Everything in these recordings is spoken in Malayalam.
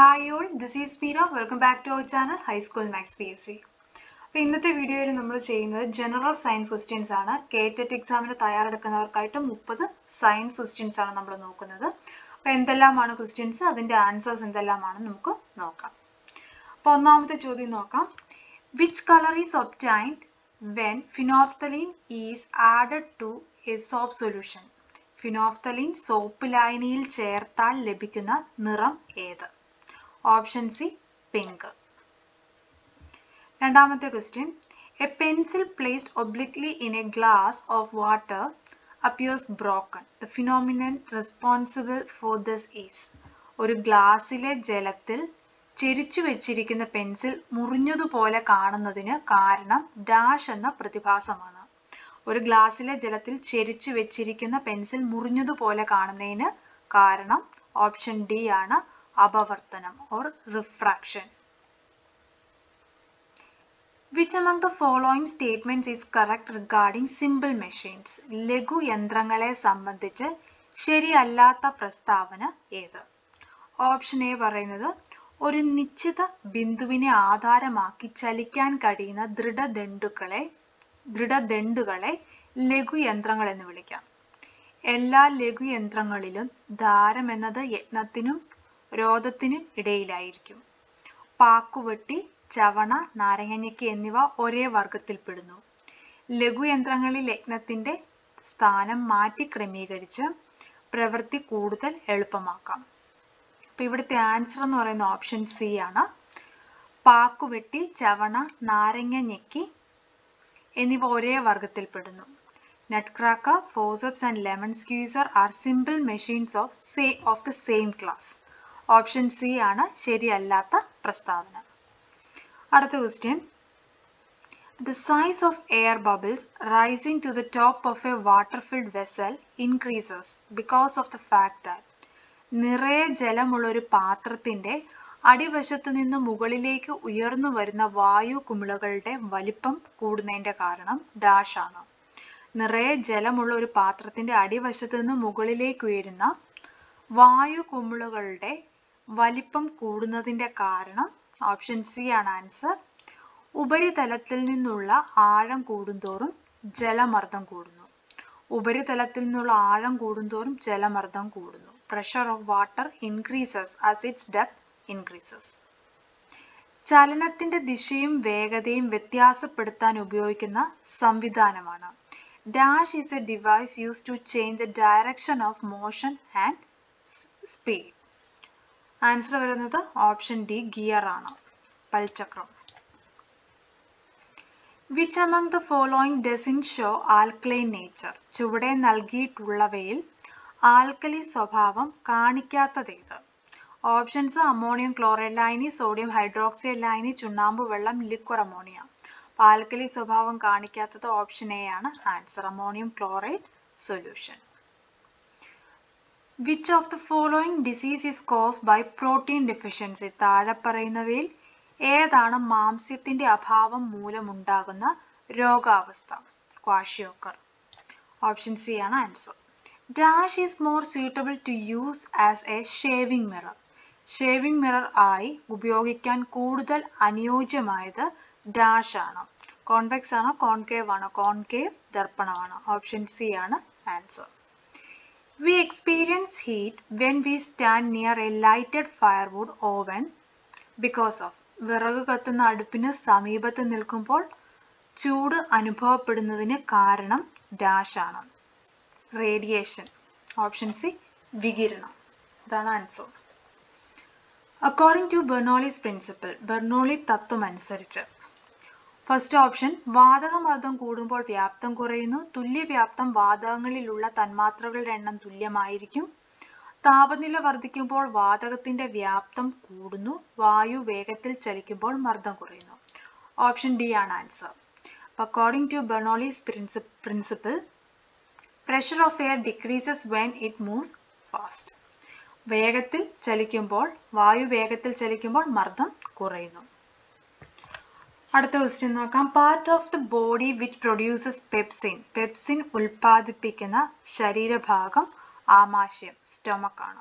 Hi all this is Peera welcome back to our channel high school maths P S C അപ്പോൾ ഇന്നത്തെ വീഡിയോയിൽ നമ്മൾ ചെയ്യുന്നത് ജനറൽ സയൻസ് ക്വസ്റ്റ്യൻസ് ആണ്. കേറ്ററ്റ് എക്സാമിന് തയ്യാറെടുക്കുന്നവർക്കായിട്ട് മുപ്പത് സയൻസ് ക്വസ്റ്റ്യൻസ് ആണ് നമ്മൾ നോക്കുന്നത്. അപ്പോൾ എന്തെല്ലാമാണ് ക്വസ്റ്റ്യൻസ് അതിന്റെ ആൻസേഴ്സ് എന്തെല്ലാമാണെന്ന് നമുക്ക് നോക്കാം. അപ്പോൾ ഒന്നാമത്തെ ചോദ്യം നോക്കാം. Which colour is obtained when phenolphthalein is added to a soap solution phenolphthalein soap ലായനിയിൽ ചേർത്താൽ ലഭിക്കുന്ന നിറം ഏത്? ഓപ്ഷൻ സി പിങ്ക് രണ്ടാമത്തെ question a pencil placed obliquely in a glass of water appears broken the phenomenon responsible for this is ഒരു ഗ്ലാസ്സിലെ ജലത്തിൽ ചെരിച്ചു വെച്ചിരിക്കുന്ന പെൻസിൽ മുറിഞ്ഞതുപോലെ കാണുന്നതിന് കാരണം ഡാഷ് എന്ന പ്രതിഭാസമാണ്. ഒരു ഗ്ലാസ്സിലെ ജലത്തിൽ ചെരിച്ചു വെച്ചിരിക്കുന്ന പെൻസിൽ മുറിഞ്ഞതുപോലെ കാണുന്നതിന് കാരണം ഓപ്ഷൻ ഡി ആണ് അപവർത്തനം or refraction Which among the following statements is correct regarding simple machines? ലഘു യന്ത്രങ്ങളെ സംബന്ധിച്ച് ശരിയല്ലാത്ത പ്രസ്താവന ഏത്? ഓപ്ഷൻ എ പറയുന്നത് ഒരു നിശ്ചിത ബിന്ദുവിനെ ആധാരമാക്കി ചലിക്കാൻ കഴിയുന്ന ദൃഢദണ്ഡുക്കളെ ദൃഢദണ്ഡുകളെ ലഘുയന്ത്രങ്ങൾ എന്ന് വിളിക്കാം. എല്ലാ ലഘുയന്ത്രങ്ങളിലും ധാരം എന്നത് യത്നത്തിനും രോധത്തിനും ഇടയിലായിരിക്കും. പാക്കുവെട്ടി ചവണ നാരങ്ങഞ്ഞയ്ക്ക് എന്നിവ ഒരേ വർഗത്തിൽപ്പെടുന്നു ലഘുയന്ത്രങ്ങളിൽ യജ്ഞത്തിന്റെ സ്ഥാനം മാറ്റി ക്രമീകരിച്ച് പ്രവൃത്തി കൂടുതൽ എളുപ്പമാക്കാം. അപ്പൊ ഇവിടുത്തെ ആൻസർ എന്ന് പറയുന്ന ഓപ്ഷൻ സി ആണ്. പാക്കുവെട്ടി ചവണ നാരങ്ങ ഞെക്കി എന്നിവ ഒരേ വർഗത്തിൽപ്പെടുന്നു nutcracker forceps and lemon squeezer are simple machines of say of the same class option C ആണ് ശരിയല്ലാത്ത പ്രസ്താവന. അടുത്ത question The size of air bubbles rising to the top of a water filled vessel increases because of the fact that നിറയെ ജലമുള്ള ഒരു പാത്രത്തിന്റെ അടിവശത്ത് നിന്ന് മുകളിലേക്ക് ഉയർന്നു വരുന്ന വായു കുമിളകളുടെ വലിപ്പം കൂടുന്നതിന്റെ കാരണം ഡാഷ് ആണ്. നിറയെ ജലമുള്ള ഒരു പാത്രത്തിന്റെ അടിവശത്ത് നിന്ന് മുകളിലേക്ക് ഉയരുന്ന വായു കുമിളുകളുടെ വലിപ്പം കൂടുന്നതിന്റെ കാരണം ഓപ്ഷൻ സി ആണ് ആൻസർ ഉപരിതലത്തിൽ നിന്നുള്ള ആഴം കൂടുന്തോറും ജലമർദ്ദം കൂടുന്നു. ഉപരിതലത്തിൽ നിന്നുള്ള ആഴം കൂടുന്തോറും ജലമർദ്ദം കൂടുന്നു. Pressure of water increases as its depth increases ചലനത്തിന്റെ ദിശയും വേഗതയും വ്യത്യാസപ്പെടുത്താൻ ഉപയോഗിക്കുന്ന സംവിധാനമാണ്. Dash is a device use to change the direction of motion and speed answer വരുന്നത് ഓപ്ഷൻ ഡി ഗിയർ ആണ്. പൽചക്രം. Which among the following doesn't show alkaline nature ചുവടെ നൽകിയിട്ടുള്ളവയിൽ ആൽക്കലി സ്വഭാവം കാണിക്കാത്തതേത് ഓപ്ഷൻസ് അമോണിയം ക്ലോറൈഡ് ലൈനി സോഡിയം ഹൈഡ്രോക്സൈഡ് ലൈനി ചുണ്ണാമ്പ് വെള്ളം ലിക്വർ അമോണിയ ആൽക്കലി സ്വഭാവം കാണിക്കാത്തത് ഓപ്ഷൻ എ ആണ്. Answer ammonium chloride solution which of the following disease is cause by protein deficiency താഴെ പറയുന്നവയിൽ ഏതാണ് മാംസ്യത്തിന്റെ അഭാവം മൂലമുണ്ടാകുന്ന രോഗാവസ്ഥ? ക്വാഷിയോക്കർ ഓപ്ഷൻ സി ആണ് answer dash is more suitable to use as a shaving mirror shaving mirror ആയി ഉപയോഗിക്കാൻ കൂടുതൽ അനുയോജ്യമായത് ഡാഷ് ആണ്. കോൺവെക്സ് ആണോ? കോൺകേവ് ആണോ? കോൺകേവ് ദർപ്പണമാണ്. ഓപ്ഷൻ സി ആണ് answer We experience heat when we stand near a lighted firewood oven because of വിറക് കത്തുന്ന അടുപ്പിന് സമീപത്ത് നിൽക്കുമ്പോൾ ചൂട് അനുഭവപ്പെടുന്നതിന് കാരണം ഡാഷ് ആണ്. റേഡിയേഷൻ ഓപ്ഷൻ സി വികിരണം. ഇതാണ് answer according to Bernoulli's principle Bernoulli തത്വം അനുസരിച്ച് ഫസ്റ്റ് ഓപ്ഷൻ വാതകമർദ്ദം കൂടുമ്പോൾ വ്യാപ്തം കുറയുന്നു. തുല്യവ്യാപ്തം വാതകങ്ങളിലുള്ള തന്മാത്രകളുടെ എണ്ണം തുല്യമായിരിക്കും. താപനില വർദ്ധിക്കുമ്പോൾ വാതകത്തിന്റെ വ്യാപ്തം കൂടുന്നു. വായു വേഗത്തിൽ ചലിക്കുമ്പോൾ മർദ്ദം കുറയുന്നു. ഓപ്ഷൻ ഡി ആണ് answer according to Bernoulli's principle pressure of air decreases when it moves fast വേഗത്തിൽ ചലിക്കുമ്പോൾ വായു വേഗത്തിൽ ചലിക്കുമ്പോൾ മർദ്ദം കുറയുന്നു. അടുത്ത ക്വസ്റ്റ്യൻ നോക്കാം. Part of the body which produces pepsin pepsin ഉൽപ്പാദിപ്പിക്കുന്ന ശരീരഭാഗം ആമാശയം സ്റ്റൊമക് ആണ്.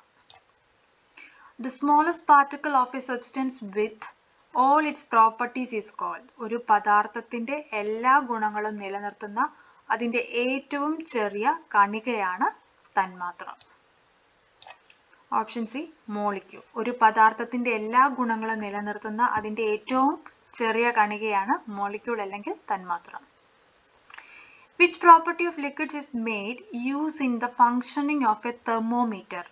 The smallest particle of a substance with all its properties is called ഒരു പദാർത്ഥത്തിന്റെ എല്ലാ ഗുണങ്ങളും നിലനിർത്തുന്ന അതിന്റെ ഏറ്റവും ചെറിയ കണികയാണ് തന്മാത്രം. ഓപ്ഷൻ സി മോളിക്യൂൾ ഒരു പദാർത്ഥത്തിന്റെ എല്ലാ ഗുണങ്ങളും നിലനിർത്തുന്ന അതിന്റെ ഏറ്റവും ചെറിയ കണികയാണ് മോളിക്യൂൾ അല്ലെങ്കിൽ തന്മാത്ര. Which property of liquids is made use in the functioning of a thermometer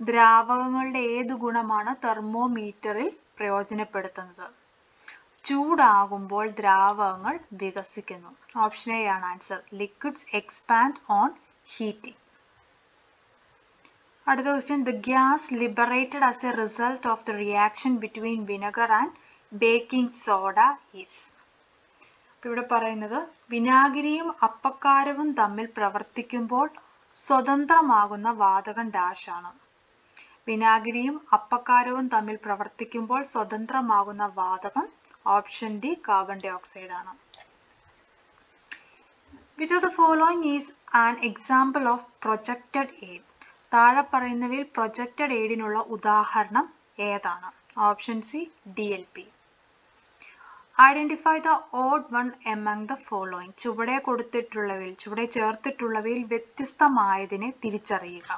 ദ്രാവകങ്ങളുടെ ഏത് ഗുണമാണ് തെർമോമീറ്ററിൽ പ്രയോജനപ്പെടുത്തുന്നത്? ചൂടാകുമ്പോൾ ദ്രാവകങ്ങൾ വികസിക്കുന്നു. ഓപ്ഷൻ എ ആണ് answer liquids expand on heating അടുത്ത question the gas liberated as a result of the reaction between vinegar and baking soda is ഇവിടെ പറയുന്നത് വിനാഗിരിയും അപ്പക്കാരവും തമ്മിൽ പ്രവർത്തിക്കുമ്പോൾ സ്വതന്ത്രമാകുന്ന വാതകം ഡാഷ് ആണ്. വിനാഗിരിയും അപ്പക്കാരവും തമ്മിൽ പ്രവർത്തിക്കുമ്പോൾ സ്വതന്ത്രമാകുന്ന വാതകം option D carbon dioxide ആണ്. Which of the following is an example of projected aid താഴെ പറയുന്നവയിൽ പ്രൊജക്റ്റഡ് എയ്ഡിനുള്ള ഉദാഹരണം ഏതാണ്? Option C D L P identify the odd one among the following ചുവടെ കൊടുത്തിട്ടുള്ളവയിൽ ചുവടെ ചേർത്തിട്ടുള്ളവയിൽ വ്യത്യസ്തമായതിനെ തിരിച്ചറിയുക.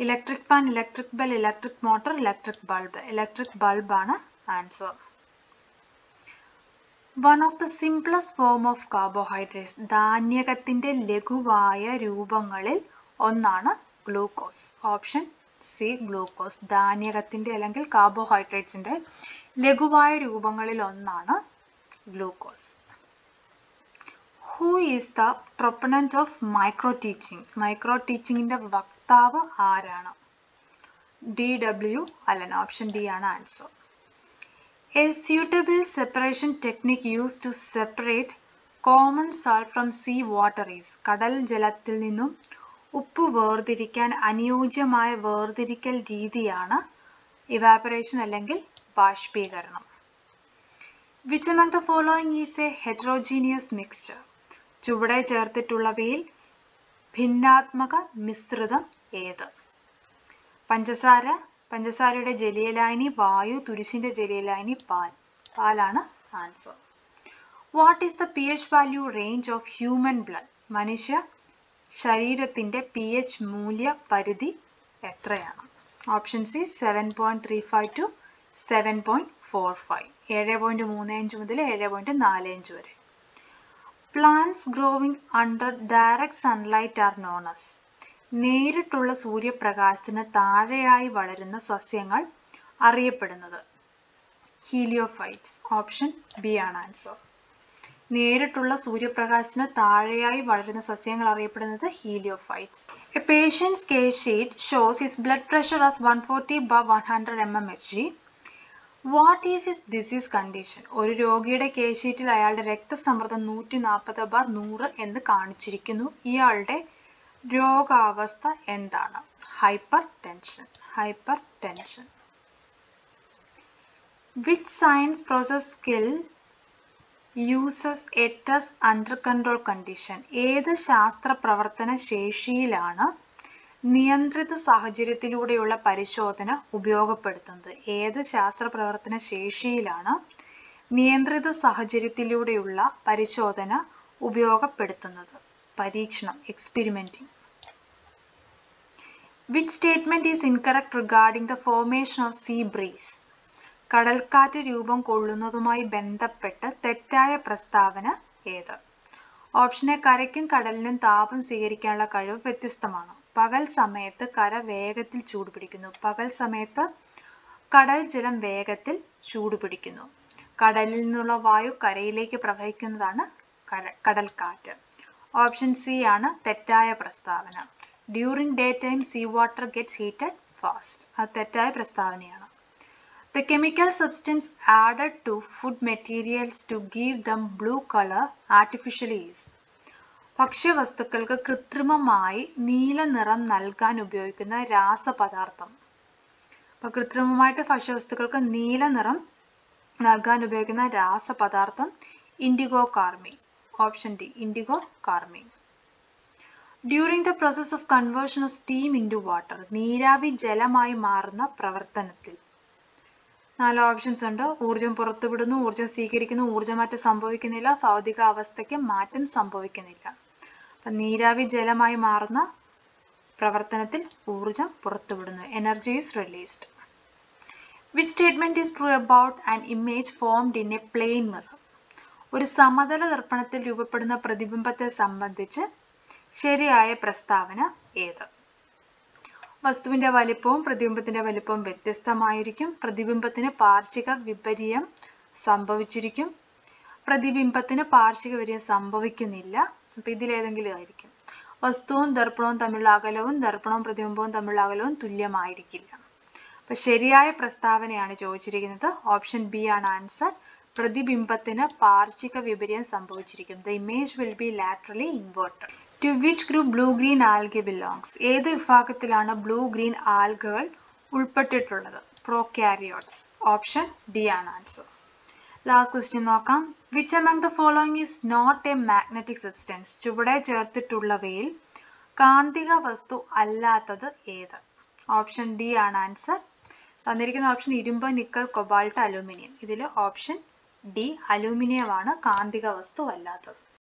Electric fan electric bell electric motor electric bulb electric ആണ് answer one of the simplest form of carbohydrates ധാന്യകത്തിന്റെ ലഘുവായ രൂപങ്ങളിൽ ഒന്നാണ് ഗ്ലൂക്കോസ് ഓപ്ഷൻ സി ഗ്ലൂക്കോസ് ധാന്യകത്തിന്റെ അല്ലെങ്കിൽ കാർബോഹൈഡ്രേറ്റ്സിന്റെ ലഘുവായ രൂപങ്ങളിൽ ഒന്നാണ് glucose. Who is the proponent of micro teaching micro ടീച്ചിങ്ങിന്റെ വക്താവ് ആരാണ്? D W Allen option D ആണ് answer a suitable separation technique use to separate common salt from sea water is കടൽ ജലത്തിൽ നിന്നും ഉപ്പ് വേർതിരിക്കാൻ അനുയോജ്യമായ വേർതിരിക്കൽ രീതിയാണ് ഇവാപറേഷൻ അല്ലെങ്കിൽ ബാഷ്പീകരണം. Which among the following is a heterogeneous mixture ചുവടെ ചേർത്തിട്ടുള്ളവയിൽ ഭിന്നാത്മക മിശ്രിതം ഏത്? പഞ്ചസാര പഞ്ചസാരയുടെ ജലീയലായനി വായു തുരിശിന്റെ ജലീയലായനി പാൽ. പാലാണ് answer. What is the P H value range of human blood മനുഷ്യ ശരീരത്തിന്റെ പി എച്ച് മൂല്യ പരിധി എത്രയാണ്? Option C seven point three five to seven point four five ഏഴ് പോയിന്റ് മൂന്ന് അഞ്ച് മുതൽ ഏഴ് പോയിന്റ് നാല് അഞ്ച് വരെ. Plants growing under direct sunlight are known as നേരിട്ടുള്ള സൂര്യപ്രകാശത്തിന് താഴെയായി വളരുന്ന സസ്യങ്ങൾ അറിയപ്പെടുന്നത്. ഹീലിയോഫൈറ്റ്സ് ഓപ്ഷൻ ബി ആണ് ആൻസർ നേരിട്ടുള്ള സൂര്യപ്രകാശത്തിന് താഴെയായി വളരുന്ന സസ്യങ്ങൾ അറിയപ്പെടുന്നത് heliophytes. A patient's case sheet shows his blood pressure as one forty by one hundred M M H G what is his disease condition ഒരു രോഗിയുടെ കേസ് ഷീറ്റിൽ അയാളുടെ രക്തസമ്മർദ്ദം നൂറ്റി നാൽപ്പത് ബാർ നൂറ് എന്ന് കാണിച്ചിരിക്കുന്നു. ഇയാളുടെ രോഗാവസ്ഥ എന്താണ്? Hypertension hypertension which science process skill uses its under control condition ഏത് ശാസ്ത്ര പ്രവർത്തന ശേഷിയിലാണ് നിയന്ത്രിത സാഹചര്യത്തിലൂടെയുള്ള പരിശോധന ഉപയോഗപ്പെടുത്തുന്നത്. ഏത് ശാസ്ത്ര പ്രവർത്തന ശേഷിയിലാണ് നിയന്ത്രിത സാഹചര്യത്തിലൂടെയുള്ള പരിശോധന ഉപയോഗപ്പെടുത്തുന്നത്? പരീക്ഷണം experimenting which statement is incorrect regarding the formation of sea breeze കടൽക്കാറ്റ് രൂപം കൊള്ളുന്നതുമായി ബന്ധപ്പെട്ട് തെറ്റായ പ്രസ്താവന ഏത്? ഓപ്ഷൻ എ കരയ്ക്കും കടലിനും താപം സ്വീകരിക്കാനുള്ള കഴിവ് വ്യത്യസ്തമാണ്. പകൽ സമയത്ത് കര വേഗത്തിൽ ചൂടുപിടിക്കുന്നു പകൽ സമയത്ത് കടൽ ജലം വേഗത്തിൽ ചൂടുപിടിക്കുന്നു കടലിൽ നിന്നുള്ള വായു കരയിലേക്ക് പ്രവഹിക്കുന്നതാണ് കടൽ കടൽക്കാറ്റ്. ഓപ്ഷൻ സി ആണ് തെറ്റായ പ്രസ്താവന. During day time sea water gets heated fast അത് തെറ്റായ പ്രസ്താവനയാണ്. The chemical substance added to food materials to give them blue color artificially is ഭക്ഷ്യവസ്തുക്കൾക്ക് കൃത്രിമമായി നീല നിറം നൽകാൻ ഉപയോഗിക്കുന്ന രാസപദാർത്ഥം. അപ്പൊ കൃത്രിമമായിട്ട് ഭക്ഷ്യവസ്തുക്കൾക്ക് നീല നിറം നൽകാൻ ഉപയോഗിക്കുന്ന രാസപദാർത്ഥം indigo carmine option D indigo carmine during the process of conversion of steam into water നീരാവി ജലമായി മാറുന്ന പ്രവർത്തനത്തിൽ. നാല് ഓപ്ഷൻസ് ഉണ്ട്. ഊർജം പുറത്തുവിടുന്നു ഊർജം സ്വീകരിക്കുന്നു ഊർജമാറ്റം സംഭവിക്കുന്നില്ല ഭൗതിക അവസ്ഥയ്ക്ക് മാറ്റം സംഭവിക്കുന്നില്ല. നീരാവി ജലമായി മാറുന്ന പ്രവർത്തനത്തിൽ ഊർജം പുറത്തുവിടുന്നു. Energy is released which statement is true about an image formed in a plane mirror ഒരു സമതല ദർപ്പണത്തിൽ രൂപപ്പെടുന്ന പ്രതിബിംബത്തെ സംബന്ധിച്ച് ശരിയായ പ്രസ്താവന ഏത്? വസ്തുവിന്റെ വലിപ്പവും പ്രതിബിംബത്തിന്റെ വലിപ്പവും വ്യത്യസ്തമായിരിക്കും. പ്രതിബിംബത്തിന് പാർശ്വിക വിപര്യം സംഭവിച്ചിരിക്കും. പ്രതിബിംബത്തിന് പാർശ്വിക വിപര്യം സംഭവിക്കുന്നില്ല. അപ്പൊ ഇതിലേതെങ്കിലും ആയിരിക്കും. വസ്തുവും ദർപ്പണവും തമ്മിലുള്ള അകലവും ദർപ്പണവും പ്രതിബിംബവും തമ്മിലുള്ള അകലവും തുല്യമായിരിക്കില്ല. അപ്പൊ ശരിയായ പ്രസ്താവനയാണ് ചോദിച്ചിരിക്കുന്നത്. ഓപ്ഷൻ ബി ആണ് ആൻസർ. പ്രതിബിംബത്തിന് പാർശ്വിക വിപര്യം സംഭവിച്ചിരിക്കും the image will be laterally inverted to which group blue green algae belongs ഏത് വിഭാഗത്തിലാണ് ബ്ലൂ ഗ്രീൻ ആൽഗകൾ ഉൾപ്പെട്ടിട്ടുള്ളത്? പ്രോക്യാരിയോട്സ് ഓപ്ഷൻ ഡി ആണ് ആൻസർ. ലാസ്റ്റ് ക്വസ്റ്റ്യൻ നോക്കാം. Which among the following is not a magnetic substance ചുവടെ ചേർത്തിട്ടുള്ളവയിൽ കാന്തിക വസ്തു അല്ലാത്തത് ഏത്? ഓപ്ഷൻ ഡി ആണ് ആൻസർ തന്നിരിക്കുന്ന ഓപ്ഷൻ ഇരുമ്പ് നിക്കൽ കൊബാൾട്ട് അലൂമിനിയം. ഇതിൽ ഓപ്ഷൻ ഡി അലൂമിനിയം ആണ് കാന്തിക വസ്തു അല്ലാത്തത്.